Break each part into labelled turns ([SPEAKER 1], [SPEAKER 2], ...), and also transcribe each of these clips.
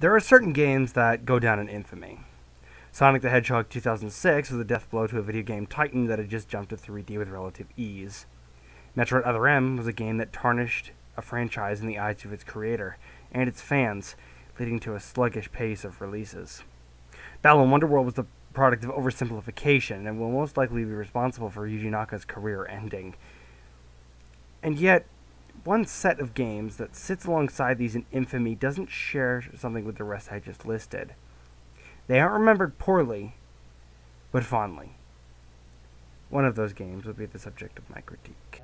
[SPEAKER 1] There are certain games that go down in infamy. Sonic the Hedgehog 2006 was a death blow to a video game titan that had just jumped to 3D with relative ease. Metroid Other M was a game that tarnished a franchise in the eyes of its creator and its fans, leading to a sluggish pace of releases. Balan Wonderworld was the product of oversimplification and will most likely be responsible for Yuji Naka's career ending. And yet, one set of games that sits alongside these in infamy doesn't share something with the rest I just listed. They aren't remembered poorly, but fondly. One of those games would be the subject of my critique.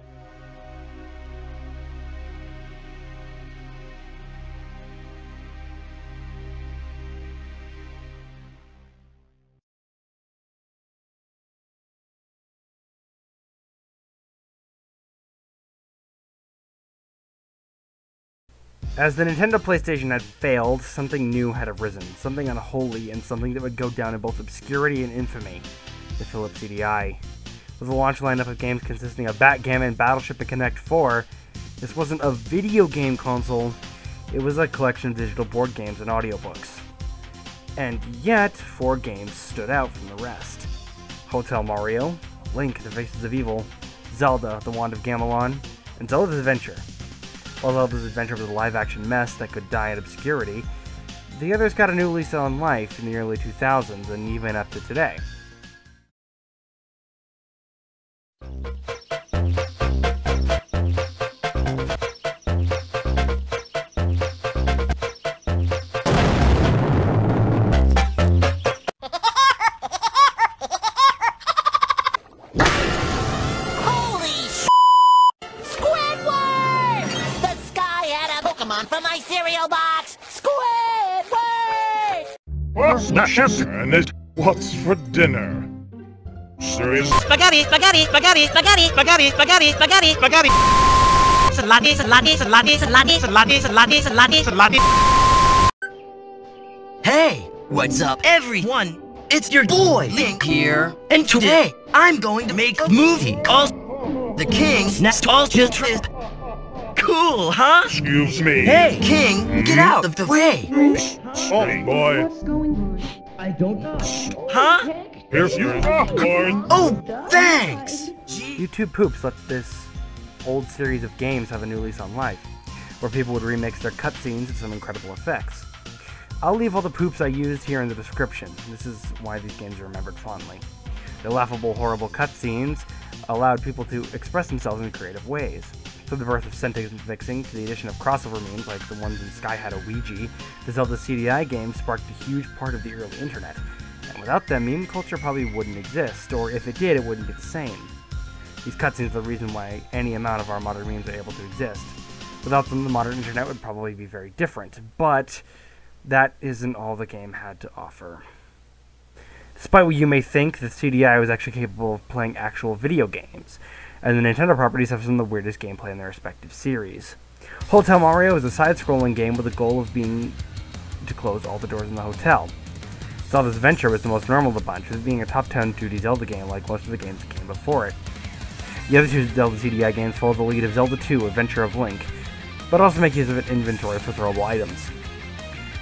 [SPEAKER 1] As the Nintendo PlayStation had failed, something new had arisen, something unholy, and something that would go down in both obscurity and infamy the Philips CDI. With a launch lineup of games consisting of Backgammon, Battleship, and Connect 4, this wasn't a video game console, it was a collection of digital board games and audiobooks. And yet, four games stood out from the rest Hotel Mario, Link, The Faces of Evil, Zelda, The Wand of Gamelon, and Zelda's Adventure. While Zelda's Adventure was a live action mess that could die in obscurity, the others got a new lease on life in the early 2000s and even up to today.
[SPEAKER 2] And it, what's for dinner? Serious?
[SPEAKER 3] Spaghetti, spaghetti, spaghetti, spaghetti, spaghetti, spaghetti, spaghetti, spaghetti. Salati, salati, salati, salati, salati, salati, salati, salati.
[SPEAKER 4] Hey, what's up, everyone? It's your boy Link here, and today I'm going to make a movie called The King's Nostalgia Trip. Cool, huh?
[SPEAKER 2] Excuse me.
[SPEAKER 4] Hey, King, get mm-hmm. out of the way.
[SPEAKER 2] Oh boy.
[SPEAKER 4] Huh?
[SPEAKER 2] Here's your popcorn.
[SPEAKER 4] Oh, thanks.
[SPEAKER 1] YouTube Poops let this old series of games have a new lease on life, where people would remix their cutscenes with some incredible effects. I'll leave all the poops I used here in the description. This is why these games are remembered fondly. The laughable, horrible cutscenes allowed people to express themselves in creative ways. From the birth of sentence mixing to the addition of crossover memes like the ones in Sky Had a Weegee, the Zelda CDI game sparked a huge part of the early internet. And without them, meme culture probably wouldn't exist, or if it did, it wouldn't be the same. These cutscenes are the reason why any amount of our modern memes are able to exist. Without them, the modern internet would probably be very different, but that isn't all the game had to offer. Despite what you may think, the CDI was actually capable of playing actual video games, and the Nintendo properties have some of the weirdest gameplay in their respective series. Hotel Mario is a side-scrolling game with the goal of being to close all the doors in the hotel. Zelda's Adventure was the most normal of the bunch, with being a top-down 2D Zelda game like most of the games that came before it. The other two Zelda CDI games follow the lead of Zelda 2, Adventure of Link, but also make use of an inventory for throwable items.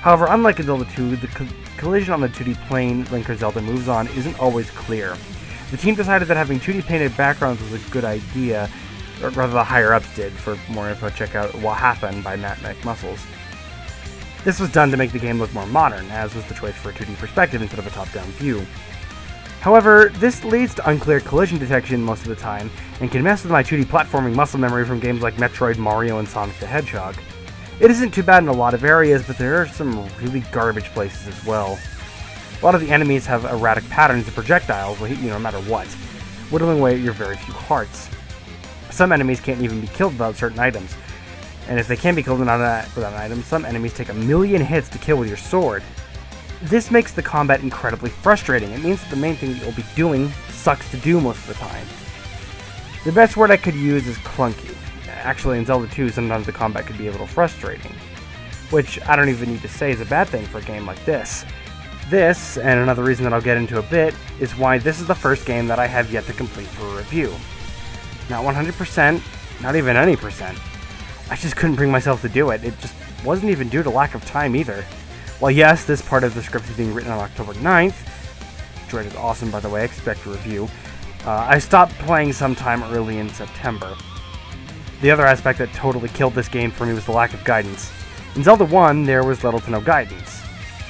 [SPEAKER 1] However, unlike in Zelda 2, the co- collision on the 2D plane Link or Zelda moves on isn't always clear. The team decided that having 2D painted backgrounds was a good idea, or rather the higher-ups did. For more info, check out What Happened by Matt McMuscles. This was done to make the game look more modern, as was the choice for a 2D perspective instead of a top-down view. However, this leads to unclear collision detection most of the time, and can mess with my 2D platforming muscle memory from games like Metroid, Mario, and Sonic the Hedgehog. It isn't too bad in a lot of areas, but there are some really garbage places as well. A lot of the enemies have erratic patterns of projectiles will hit you no matter what, whittling away at your very few hearts. Some enemies can't even be killed without certain items, and if they can be killed without, an item, some enemies take a million hits to kill with your sword. This makes the combat incredibly frustrating. It means that the main thing that you'll be doing sucks to do most of the time. The best word I could use is clunky. Actually, in Zelda 2, sometimes the combat could be a little frustrating. Which I don't even need to say is a bad thing for a game like this. This, and another reason that I'll get into a bit, is why this is the first game that I have yet to complete for a review. Not 100%, not even any percent. I just couldn't bring myself to do it. It just wasn't even due to lack of time either. While yes, this part of the script is being written on October 9th, Dread is awesome by the way, I expect a review, uh, I stopped playing sometime early in September. The other aspect that totally killed this game for me was the lack of guidance. In Zelda 1, there was little to no guidance.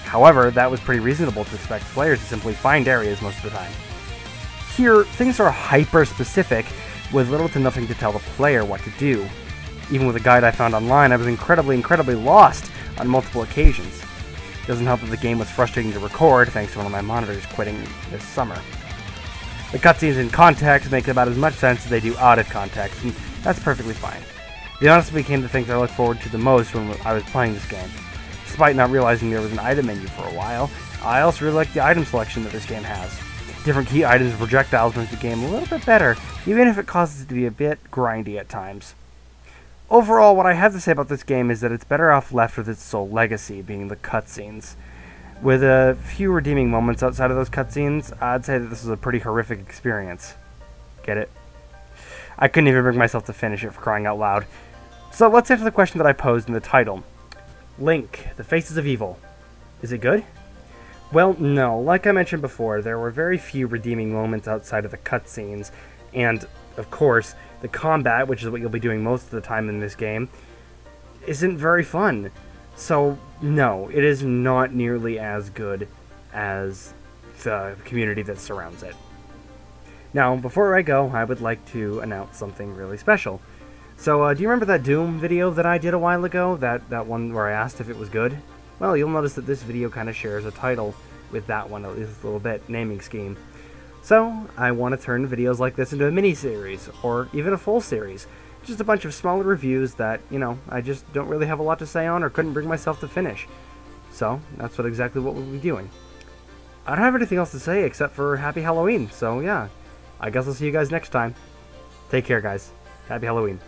[SPEAKER 1] However, that was pretty reasonable to expect players to simply find areas most of the time. Here, things are hyper specific, with little to nothing to tell the player what to do. Even with a guide I found online, I was incredibly, incredibly lost on multiple occasions. Doesn't help that the game was frustrating to record thanks to one of my monitors quitting this summer. The cutscenes in context make about as much sense as they do out of context, and that's perfectly fine. They honestly became the things I looked forward to the most when I was playing this game. Despite not realizing there was an item menu for a while, I also really like the item selection that this game has. Different key items and projectiles make the game a little bit better, even if it causes it to be a bit grindy at times. Overall, what I have to say about this game is that it's better off left with its sole legacy, being the cutscenes. With a few redeeming moments outside of those cutscenes, I'd say that this is a pretty horrific experience. Get it? I couldn't even bring myself to finish it for crying out loud. So let's answer the question that I posed in the title. Link, The Faces of Evil. Is it good? Well, no. Like I mentioned before, there were very few redeeming moments outside of the cutscenes, and, of course, the combat, which is what you'll be doing most of the time in this game, isn't very fun. So, no, it is not nearly as good as the community that surrounds it. Now, before I go, I would like to announce something really special. So, uh, do you remember that Doom video that I did a while ago? That, that one where I asked if it was good? Well, you'll notice that this video kind of shares a title with that one, at least a little bit, naming scheme. So, I want to turn videos like this into a mini-series, or even a full series. Just a bunch of smaller reviews that, you know, I just don't really have a lot to say on or couldn't bring myself to finish. So, that's what exactly what we'll be doing. I don't have anything else to say except for Happy Halloween, so yeah. I guess I'll see you guys next time. Take care, guys. Happy Halloween.